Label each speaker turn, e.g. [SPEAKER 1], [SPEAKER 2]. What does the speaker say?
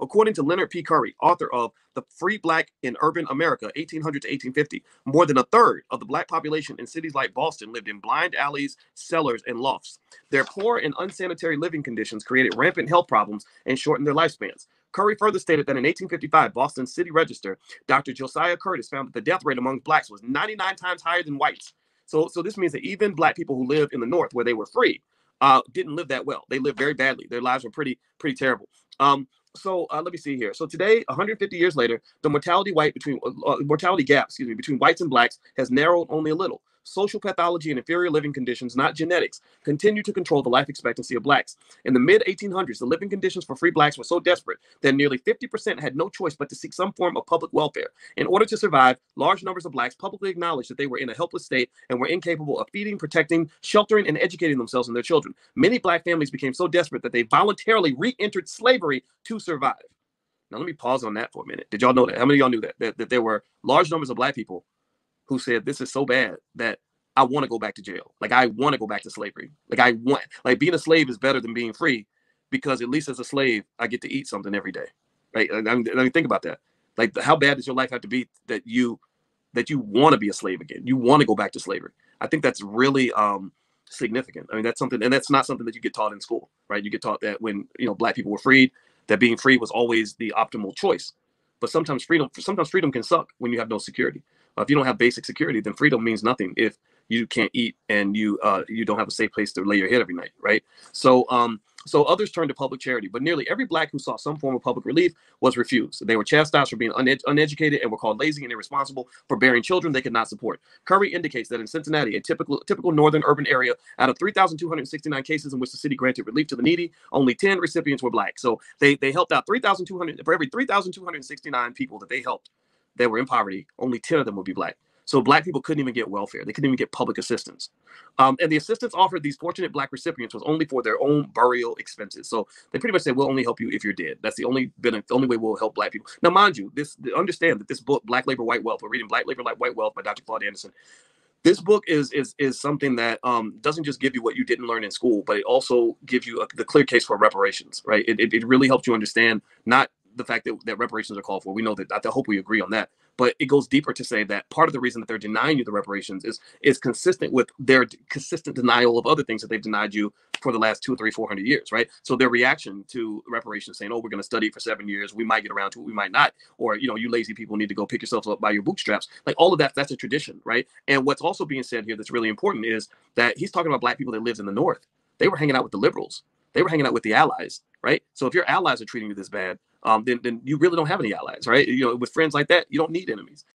[SPEAKER 1] According to Leonard P. Curry, author of The Free Black in Urban America, 1800 to 1850, more than a third of the black population in cities like Boston lived in blind alleys, cellars, and lofts. Their poor and unsanitary living conditions created rampant health problems and shortened their lifespans. Curry further stated that in 1855, Boston's City Register, Dr. Josiah Curtis found that the death rate among blacks was 99 times higher than whites. So, so this means that even black people who lived in the North, where they were free, uh, didn't live that well. They lived very badly. Their lives were pretty, pretty terrible. Um, so uh, let me see here. So today, 150 years later, the mortality white between uh, uh, mortality gap, excuse me, between whites and blacks has narrowed only a little social pathology and inferior living conditions, not genetics, continue to control the life expectancy of blacks. In the mid 1800s, the living conditions for free blacks were so desperate that nearly 50% had no choice but to seek some form of public welfare. In order to survive, large numbers of blacks publicly acknowledged that they were in a helpless state and were incapable of feeding, protecting, sheltering, and educating themselves and their children. Many black families became so desperate that they voluntarily re entered slavery to survive. Now, let me pause on that for a minute. Did y'all know that? How many of y'all knew that? that? That there were large numbers of black people who said this is so bad that I want to go back to jail. Like I want to go back to slavery. Like I want like being a slave is better than being free because at least as a slave I get to eat something every day. Right? I mean, I mean think about that. Like how bad does your life have to be that you that you want to be a slave again? You want to go back to slavery. I think that's really um significant. I mean, that's something, and that's not something that you get taught in school, right? You get taught that when you know black people were freed, that being free was always the optimal choice. But sometimes freedom, sometimes freedom can suck when you have no security. If you don't have basic security, then freedom means nothing if you can't eat and you uh, you don't have a safe place to lay your head every night, right? So um, so others turned to public charity, but nearly every black who sought some form of public relief was refused. They were chastised for being uned- uneducated and were called lazy and irresponsible for bearing children they could not support. Curry indicates that in Cincinnati, a typical typical northern urban area, out of 3,269 cases in which the city granted relief to the needy, only 10 recipients were black. So they they helped out 3,200 for every 3,269 people that they helped that were in poverty, only 10 of them would be black. So black people couldn't even get welfare. They couldn't even get public assistance. Um, and the assistance offered these fortunate black recipients was only for their own burial expenses. So they pretty much said, we'll only help you if you're dead. That's the only benefit, the only way we'll help black people. Now, mind you, this understand that this book, Black Labor, White Wealth, we're reading Black Labor, White Wealth by Dr. Claude Anderson. This book is is is something that um, doesn't just give you what you didn't learn in school, but it also gives you a, the clear case for reparations, right? It, it, it really helps you understand not the fact that, that reparations are called for. We know that. I hope we agree on that. But it goes deeper to say that part of the reason that they're denying you the reparations is is consistent with their consistent denial of other things that they've denied you for the last two, three, four hundred years, right? So their reaction to reparations, saying, "Oh, we're going to study for seven years. We might get around to it. We might not." Or you know, you lazy people need to go pick yourselves up by your bootstraps. Like all of that, that's a tradition, right? And what's also being said here that's really important is that he's talking about black people that lived in the North. They were hanging out with the liberals. They were hanging out with the allies, right? So if your allies are treating you this bad, um, then then you really don't have any allies, right? You know, with friends like that, you don't need enemies.